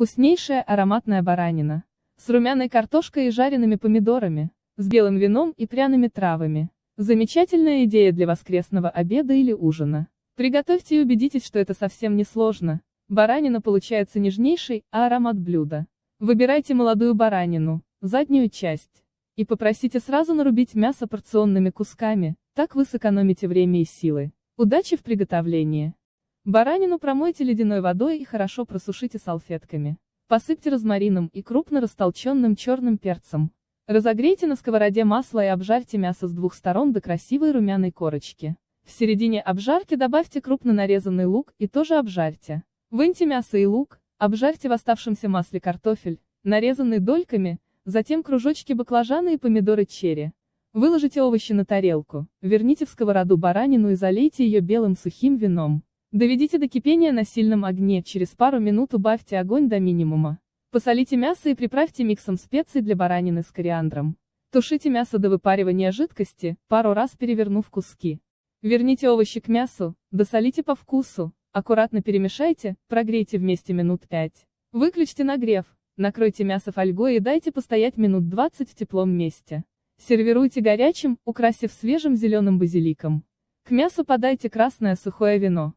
Вкуснейшая ароматная баранина. С румяной картошкой и жареными помидорами, с белым вином и пряными травами. Замечательная идея для воскресного обеда или ужина. Приготовьте и убедитесь, что это совсем не сложно. Баранина получается нежнейшей, а аромат блюда. Выбирайте молодую баранину, заднюю часть. И попросите сразу нарубить мясо порционными кусками, так вы сэкономите время и силы. Удачи в приготовлении! Баранину промойте ледяной водой и хорошо просушите салфетками. Посыпьте розмарином и крупно растолченным черным перцем. Разогрейте на сковороде масло и обжарьте мясо с двух сторон до красивой румяной корочки. В середине обжарки добавьте крупно нарезанный лук и тоже обжарьте. Выньте мясо и лук, обжарьте в оставшемся масле картофель, нарезанный дольками, затем кружочки баклажана и помидоры черри. Выложите овощи на тарелку, верните в сковороду баранину и залейте ее белым сухим вином. Доведите до кипения на сильном огне, через пару минут убавьте огонь до минимума. Посолите мясо и приправьте миксом специй для баранины с кориандром. Тушите мясо до выпаривания жидкости, пару раз перевернув куски. Верните овощи к мясу, досолите по вкусу, аккуратно перемешайте, прогрейте вместе минут 5. Выключите нагрев, накройте мясо фольгой и дайте постоять минут 20 в теплом месте. Сервируйте горячим, украсив свежим зеленым базиликом. К мясу подайте красное сухое вино.